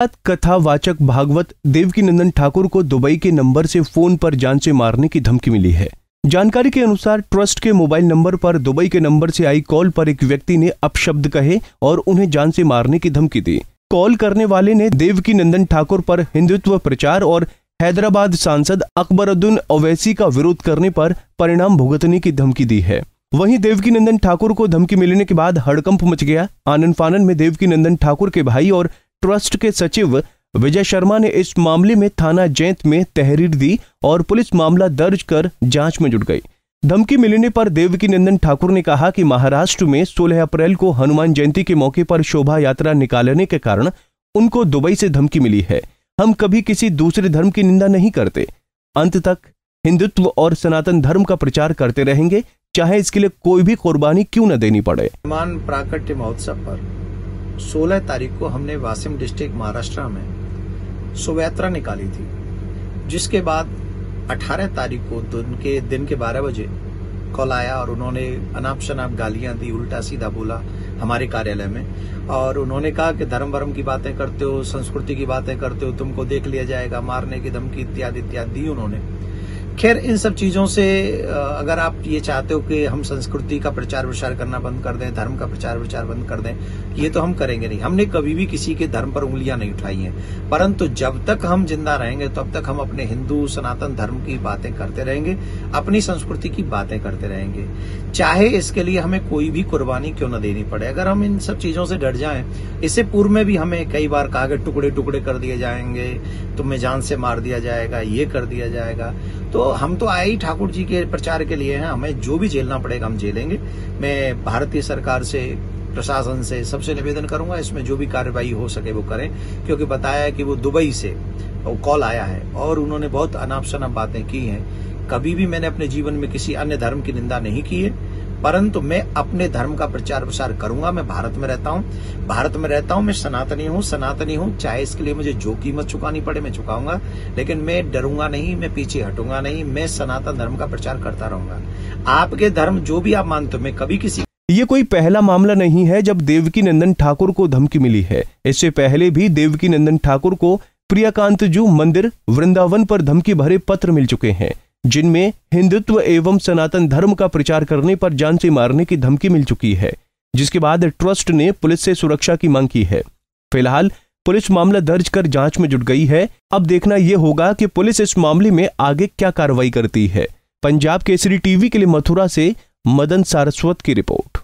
कथावाचक भागवत देवकी नंदन ठाकुर को दुबई के नंबर से फ़ोन पर जान से मारने की धमकी मिली है। जानकारी के अनुसार ट्रस्ट के मोबाइल नंबर पर दुबई के नंबर से आई कॉल पर एक व्यक्ति ने अपशब्द कहे और उन्हें जान से मारने की धमकी दी। कॉल करने वाले ने देवकी नंदन ठाकुर पर हिंदुत्व प्रचार और हैदराबाद सांसद अकबरुद्दीन ओवैसी का विरोध करने पर परिणाम भुगतने की धमकी दी है। वहीं देवकी नंदन ठाकुर को धमकी मिलने के बाद हड़कंप मच गया। आनंद फानन में देवकी नंदन ठाकुर के भाई और ट्रस्ट के सचिव विजय शर्मा ने इस मामले में थाना जैत में तहरीर दी और पुलिस मामला दर्ज कर जाँच में जुट गई। धमकी मिलने पर देवकी नंदन ठाकुर ने कहा कि महाराष्ट्र में 16 अप्रैल को हनुमान जयंती के मौके पर शोभा यात्रा निकालने के कारण उनको दुबई से धमकी मिली है। हम कभी किसी दूसरे धर्म की निंदा नहीं करते। अंत तक हिंदुत्व और सनातन धर्म का प्रचार करते रहेंगे, चाहे इसके लिए कोई भी कुर्बानी क्यों न देनी पड़े। हनुमान प्राकट्य महोत्सव पर 16 तारीख को हमने वासिम डिस्ट्रिक्ट महाराष्ट्र में शोभा यात्रा निकाली थी, जिसके बाद 18 तारीख को दिन के दिन के 12 बजे कॉल आया और उन्होंने अनाप शनाप गालियाँ दी, उल्टा सीधा बोला हमारे कार्यालय में। और उन्होंने कहा कि धर्म वर्म की बातें करते हो, संस्कृति की बातें करते हो, तुमको देख लिया जाएगा, मारने की धमकी इत्यादि इत्यादि दी उन्होंने। खैर, इन सब चीज़ों से अगर आप ये चाहते हो कि हम संस्कृति का प्रचार प्रसार करना बंद कर दें, धर्म का प्रचार प्रचार बंद कर दें, ये तो हम करेंगे नहीं। हमने कभी भी किसी के धर्म पर उंगलियाँ नहीं उठाई हैं। परंतु जब तक हम ज़िंदा रहेंगे, तब तक हम अपने हिंदू, सनातन धर्म की बातें करते रहेंगे, अपनी संस्कृति की बातें करते रहेंगे। चाहे इसके लिए हमें कोई भी कुर्बानी क्यों न देनी पड़े। अगर हम इन सब चीज़ों से डर जाएँ, इससे पूर्व में भी हमें कई बार कहा टुकड़े टुकड़े कर दिए जाएँगे, तुम्हें जान से मार दिया जाएगा, ये कर दिया जाएगा। तो हम तो आए ही ठाकुर जी के प्रचार के लिए हैं। हमें जो भी झेलना पड़ेगा हम झेलेंगे। मैं भारतीय सरकार से, प्रशासन से सबसे निवेदन करूँगा, इसमें जो भी कार्रवाई हो सके वो करें, क्योंकि बताया कि वो दुबई से कॉल आया है और उन्होंने बहुत अनाप शनाप बातें की हैं। कभी भी मैंने अपने जीवन में किसी अन्य धर्म की निंदा नहीं की है। परंतु मैं अपने धर्म का प्रचार प्रसार करूँगा, मैं भारत में रहता हूँ, भारत में रहता हूँ, मैं सनातनी हूँ सनातनी हूँ, चाहे इसके लिए मुझे जो कीमत चुकानी पड़े मैं चुकाऊँगा, लेकिन मैं डरूँगा नहीं, मैं पीछे हटूँगा नहीं, मैं सनातन धर्म का प्रचार करता रहूँगा। आपके धर्म जो भी आप मानते हो, मैं कभी किसी ये कोई पहला मामला नहीं है जब देवकी नंदन ठाकुर को धमकी मिली है। इससे पहले भी देवकी नंदन ठाकुर को प्रियाकांत जू मंदिर वृंदावन पर धमकी भरे पत्र मिल चुके हैं। जिनमें हिंदुत्व एवं सनातन धर्म का प्रचार करने पर जान से मारने की धमकी मिल चुकी है, जिसके बाद ट्रस्ट ने पुलिस से सुरक्षा की मांग की है। फ़िलहाल, पुलिस मामला दर्ज कर जाँच में जुट गई है। अब देखना यह होगा कि पुलिस इस मामले में आगे क्या कार्रवाई करती है। पंजाब केसरी टीवी के लिए मथुरा से मदन सारस्वत की रिपोर्ट।